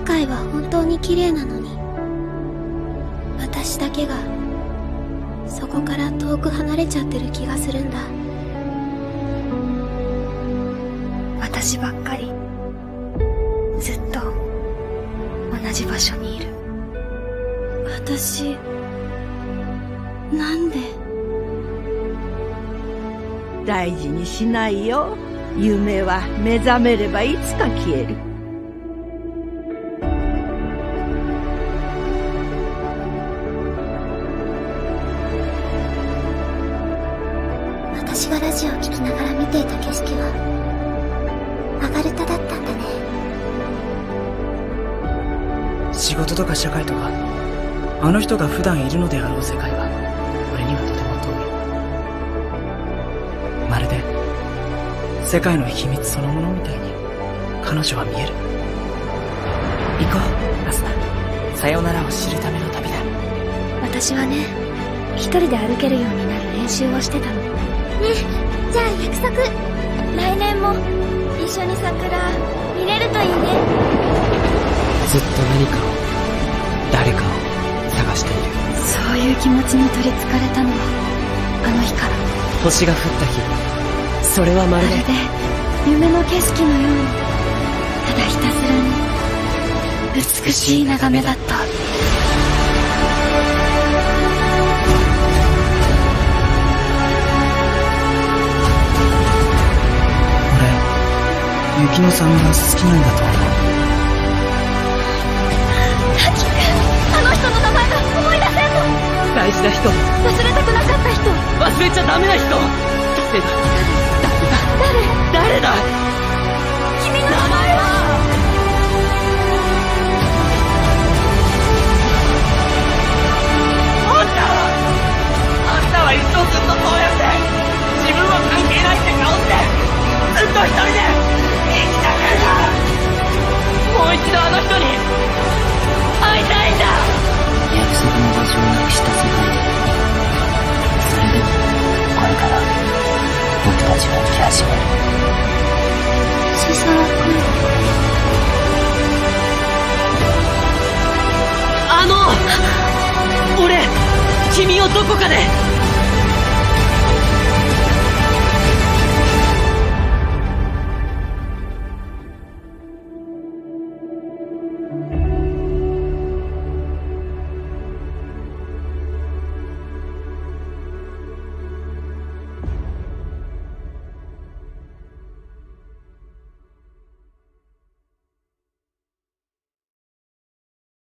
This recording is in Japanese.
界は本当に綺麗なのに。私だけがそこから遠く離れちゃってる気がするんだ。私ばっかりずっと同じ場所にいる。私なんで？大事にしないよ。夢は目覚めればいつか消える。私がラジオを聴きながら見ていた景色はマガルタだったんだね。仕事とか社会とかあの人が普段いるのであろう世界は俺にはとても遠い。まるで世界の秘密そのものみたいに彼女は見える。行こうアスナさよならを知るための旅だ。私はね一人で歩けるようになる練習をしてたの。ねじゃあ約束。来年も一緒に桜見れるといいね。ずっと何かを誰かを探している。そういう気持ちに取りつかれたのはあの日から。星が降った日。それはまるで。まるで夢の景色のようにただひたすらに美しい眺めだった俺雪乃さんが好きなんだと。思うハキあの人の名前が思い出せんの大事な人。忘れたくなかった人。忘れちゃダメな人。誰だ？誰だ？誰だ？始まる藤沢君あの俺君をどこかで